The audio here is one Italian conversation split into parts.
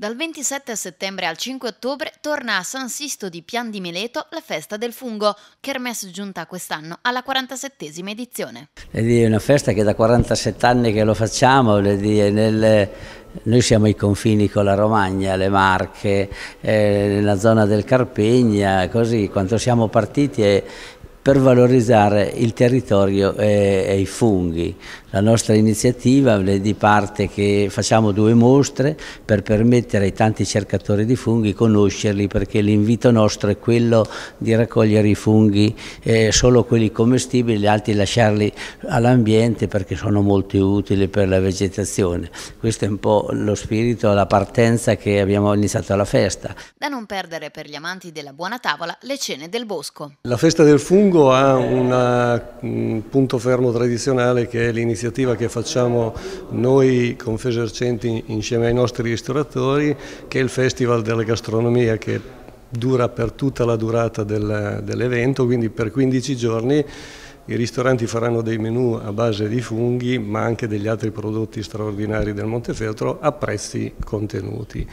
Dal 27 settembre al 5 ottobre torna a San Sisto di Pian di Mileto la festa del fungo, Kermes giunta quest'anno alla 47esima edizione. È una festa che da 47 anni che lo facciamo, nel, noi siamo ai confini con la Romagna, le Marche, eh, nella zona del Carpegna, così quando siamo partiti è, per valorizzare il territorio e, i funghi. La nostra iniziativa di parte che facciamo due mostre per permettere ai tanti cercatori di funghi conoscerli perché l'invito nostro è quello di raccogliere i funghi, eh, solo quelli commestibili, gli altri lasciarli all'ambiente perché sono molto utili per la vegetazione. Questo è un po' lo spirito, la partenza che abbiamo iniziato alla festa. Da non perdere per gli amanti della buona tavola le cene del bosco. La festa del fungo ha una, un punto fermo tradizionale che è l'iniziativa che facciamo noi Confesercenti insieme ai nostri ristoratori che è il Festival della Gastronomia che dura per tutta la durata del, dell'evento, quindi per 15 giorni i ristoranti faranno dei menù a base di funghi ma anche degli altri prodotti straordinari del Montefeltro a prezzi contenuti.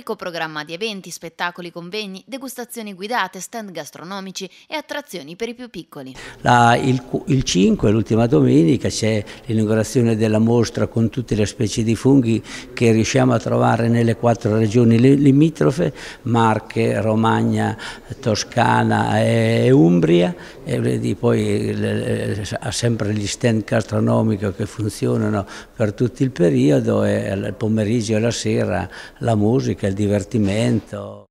Ricco programma di eventi, spettacoli, convegni, degustazioni guidate, stand gastronomici e attrazioni per i più piccoli. La, il, il 5, l'ultima domenica, c'è l'inaugurazione della mostra con tutte le specie di funghi che riusciamo a trovare nelle quattro regioni limitrofe, Marche, Romagna, Toscana e Umbria e poi eh, ha sempre gli stand gastronomici che funzionano per tutto il periodo e il pomeriggio e la sera la musica, il divertimento.